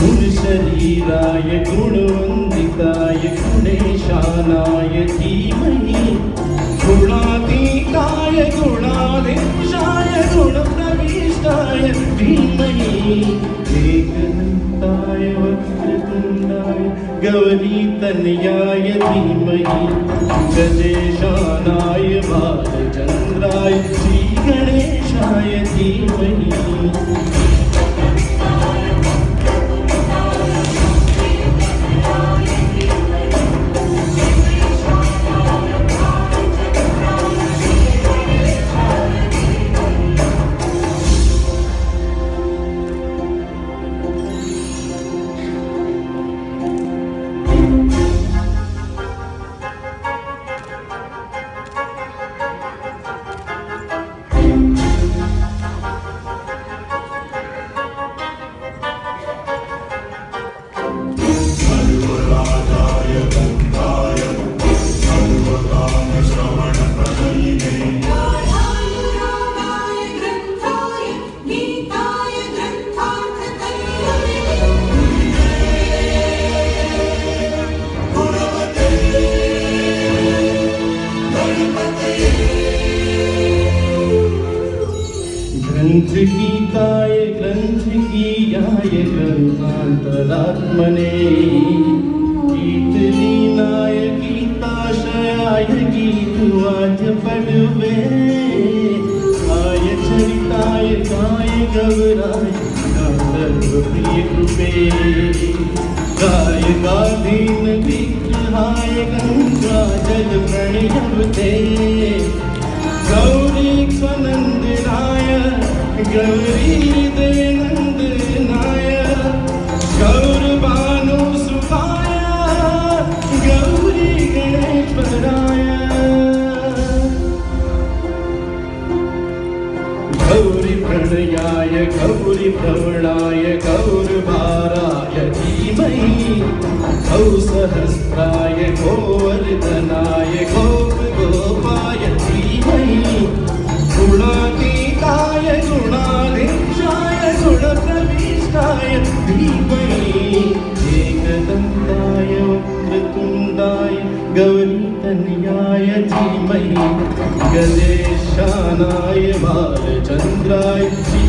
गुणशरीराय गुणवन्दिताय गुणेशानाय धीमहि गुणातीताय गुणाधीशाय गुणप्रविष्टाय धीमहि एकदन्ताय वक्रतुण्डाय गौरीतनयाय धीमहि गजेशानाय ग्रन्थ गीताय ग्रन्थ गीयाय ग्रन्थान्तरात्मने। गीतलीनाय गीताशयाय गीतवाच पडवे आय चरिताय, गाय गौराय सर्वप्रिय कृपे। गाय गाधीन, विग्रहाय गङ्गा जल प्रणयवते। गौरी हृदयनन्दनाय गौरभानुसुताय गौरी गणेश्वराय गौरी प्रणयाय गौरी प्रवणाय गौरभाराय धीमहि गौ सहस्राय गोवर्धनाय। शानाय बालचन्द्राय